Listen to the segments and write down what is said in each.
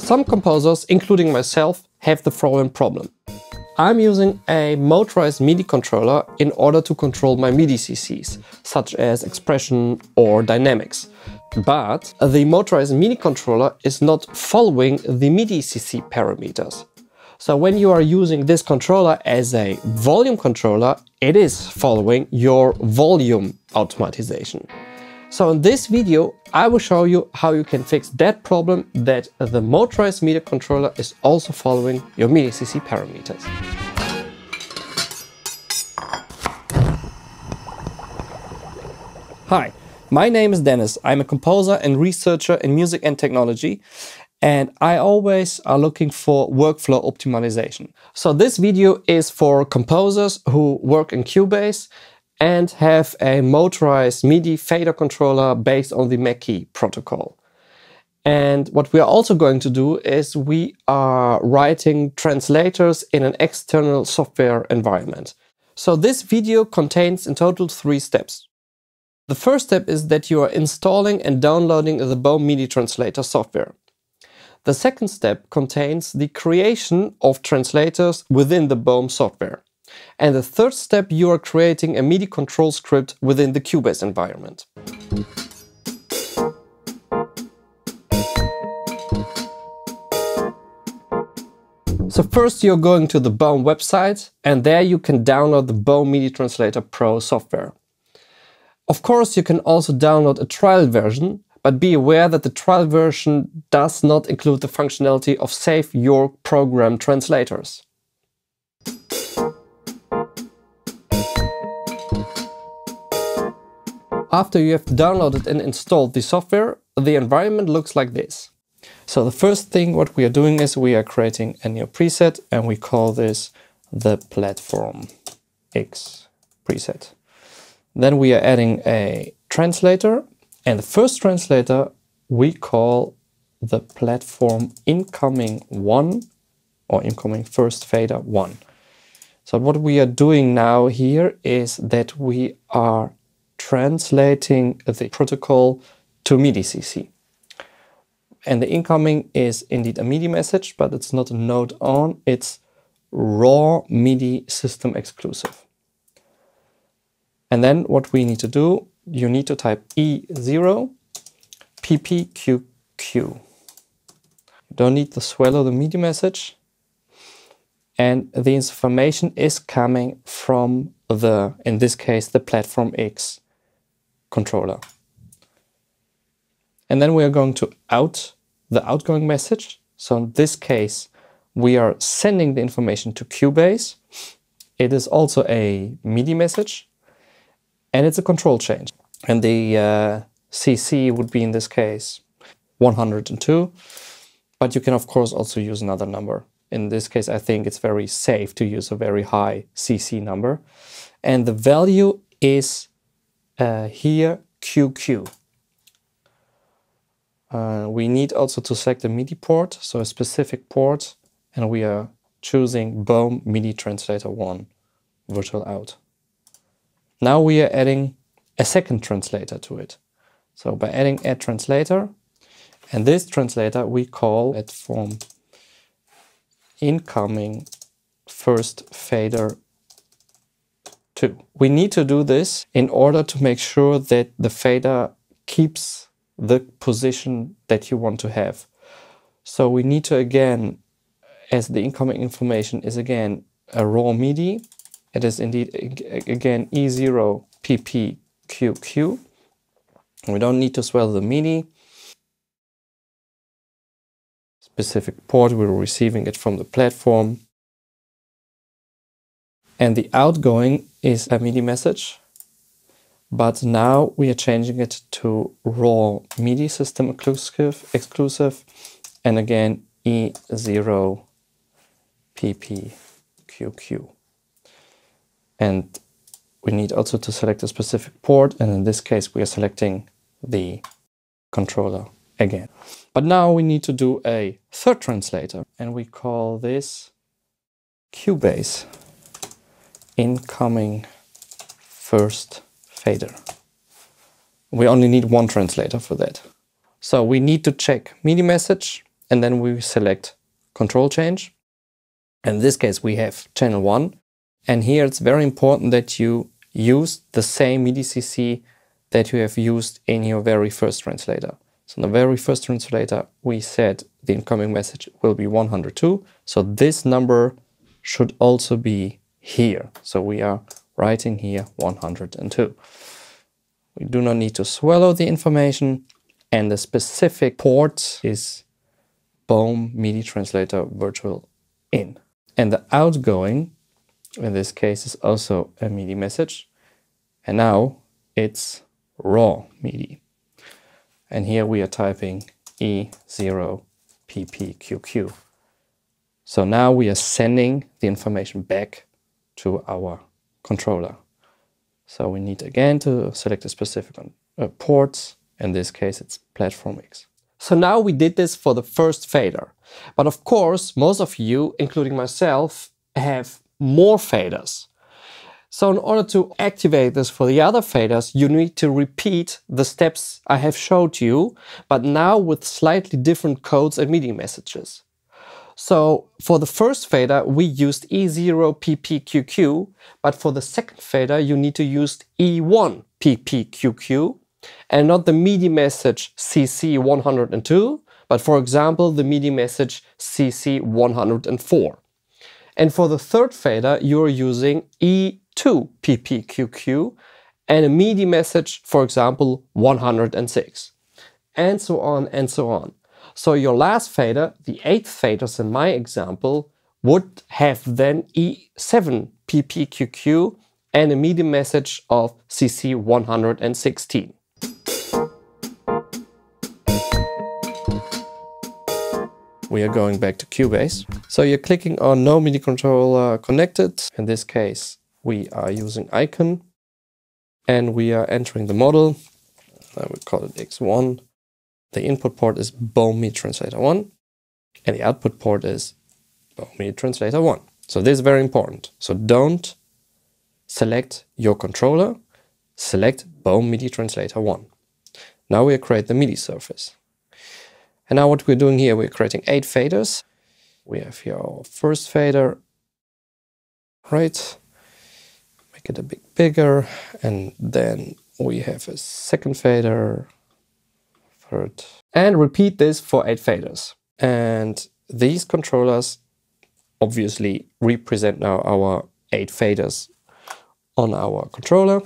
Some composers, including myself, have the following problem. I'm using a motorized MIDI controller in order to control my MIDI CCs, such as expression or dynamics. But the motorized MIDI controller is not following the MIDI CC parameters. So when you are using this controller as a volume controller, it is following your volume automatization. So in this video, I will show you how you can fix that problem that the motorized MIDI controller is also following your MIDI CC parameters. Hi, my name is Dennis. I'm a composer and researcher in music and technology and I always are looking for workflow optimization. So this video is for composers who work in Cubase and have a motorized MIDI fader controller based on the Mackie protocol. And what we are also going to do is we are writing translators in an external software environment. So this video contains in total three steps. The first step is that you are installing and downloading the BOME MIDI translator software. The second step contains the creation of translators within the BOME software. And the third step, you are creating a MIDI control script within the Cubase environment. So first you're going to the BOME website and there you can download the BOME MIDI Translator Pro software. Of course, you can also download a trial version, but be aware that the trial version does not include the functionality of Save Your Program translators. After you have downloaded and installed the software, the environment looks like this. So the first thing what we are doing is we are creating a new preset and we call this the platform X preset. Then we are adding a translator and the first translator we call the platform incoming one or incoming first fader one. So what we are doing now here is that we are translating the protocol to MIDI CC. And the incoming is indeed a MIDI message, but it's not a node on, it's raw MIDI system exclusive. And then what we need to do, you need to type E0 PPQQ. You don't need to swallow the MIDI message. And the information is coming from the, in this case, the platform X controller. And then we are going to out the outgoing message. So in this case, we are sending the information to Cubase. It is also a MIDI message and it's a control change. And the uh, CC would be in this case 102, but you can of course also use another number. In this case, I think it's very safe to use a very high CC number. And the value is uh, here QQ. Uh, we need also to select a MIDI port, so a specific port, and we are choosing BOME MIDI Translator 1 virtual out. Now we are adding a second translator to it. So by adding add translator, and this translator we call it from incoming first fader 2. We need to do this in order to make sure that the fader keeps the position that you want to have. So we need to again, as the incoming information is again a raw MIDI, it is indeed again E0 PPQQ. We don't need to swell the MIDI. Specific port, we're receiving it from the platform. And the outgoing is a MIDI message. But now we are changing it to raw MIDI system exclusive, exclusive and again E0 PPQQ. And we need also to select a specific port and in this case we are selecting the controller again. But now we need to do a third translator and we call this Cubase incoming first fader. We only need one translator for that. So we need to check MIDI message and then we select control change. In this case, we have channel one. And here it's very important that you use the same MIDI-CC that you have used in your very first translator. So in the very first translator, we said the incoming message will be 102. So this number should also be here. So we are writing here 102. We do not need to swallow the information and the specific port is BOME MIDI translator virtual in. And the outgoing, in this case, is also a MIDI message. And now it's raw MIDI. And here we are typing E0PPQQ. So now we are sending the information back to our controller. So we need again to select a specific uh, port. In this case, it's Platform X. So now we did this for the first fader. But of course, most of you, including myself, have more faders. So in order to activate this for the other faders, you need to repeat the steps I have showed you, but now with slightly different codes and MIDI messages. So for the first fader, we used E0PPQQ, but for the second fader, you need to use E1PPQQ and not the MIDI message CC102, but for example, the MIDI message CC104. And for the third fader, you're using E2PPQQ and a MIDI message, for example, 106. And so on and so on. So your last fader, the eighth faders in my example, would have then E7 PPQQ and a MIDI message of CC116. We are going back to Cubase. So you're clicking on no MIDI controller connected. In this case, we are using icon and we are entering the model. I would call it X1 the input port is BOME MIDI Translator 1 and the output port is BOME MIDI Translator 1. So this is very important. So don't select your controller, select BOME MIDI Translator 1. Now we create the MIDI surface. And now what we're doing here, we're creating eight faders. We have here our first fader, right? Make it a bit bigger. And then we have a second fader, And repeat this for eight faders. And these controllers obviously represent now our eight faders on our controller.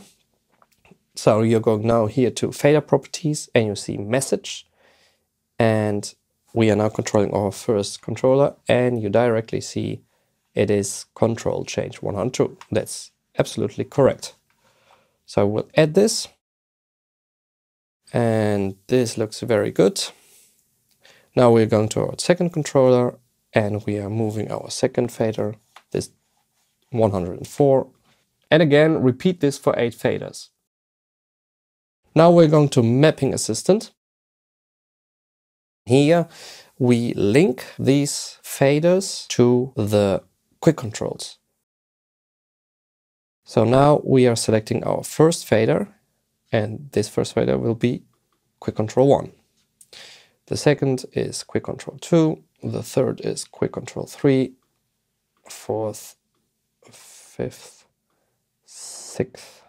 So you're going now here to fader properties and you see message. And we are now controlling our first controller and you directly see it is control change 102. That's absolutely correct. So I will add this and this looks very good. Now we're going to our second controller and we are moving our second fader, this 104. And again, repeat this for eight faders. Now we're going to Mapping Assistant. Here we link these faders to the quick controls. So now we are selecting our first fader and this first fader will be quick control 1. The second is quick control 2, the third is quick control 3, fourth, fifth, sixth,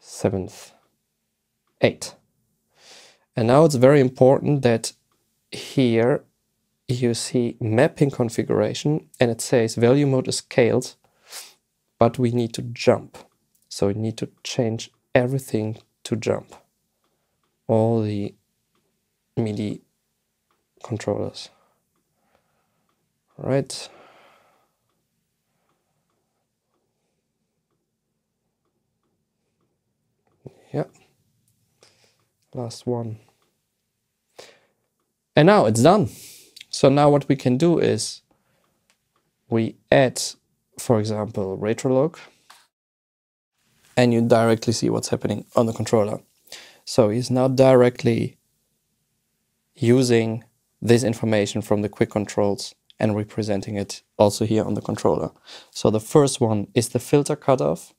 seventh, eighth. And now it's very important that here you see mapping configuration and it says value mode is scaled, but we need to jump. So we need to change everything to jump. All the MIDI controllers. Right. Yeah. Last one. And now it's done. So now what we can do is we add, for example, Retrologue and you directly see what's happening on the controller. So he's now directly using this information from the quick controls and representing it also here on the controller. So the first one is the filter cutoff.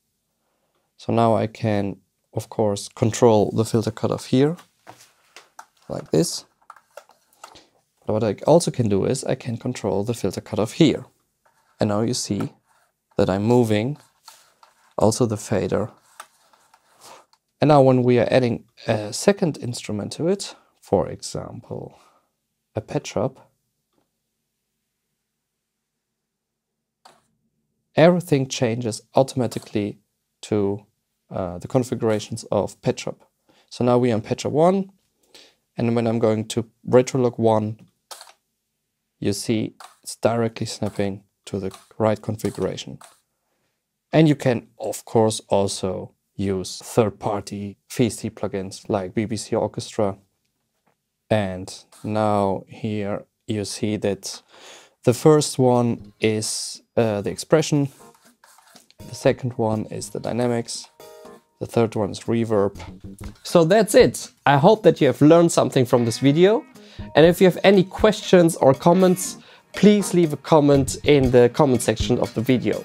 So now I can, of course, control the filter cutoff here, like this. But what I also can do is I can control the filter cutoff here. And now you see that I'm moving also the fader. And now when we are adding a second instrument to it, for example, a Padshop, everything changes automatically to uh, the configurations of Padshop. So now we are on Padshop 1, and when I'm going to Retrologue 1, you see it's directly snapping to the right configuration. And you can, of course, also use third-party VST plugins like BBC Orchestra. And now here you see that the first one is uh, the expression, the second one is the dynamics, the third one is reverb. So that's it. I hope that you have learned something from this video. And if you have any questions or comments, please leave a comment in the comment section of the video.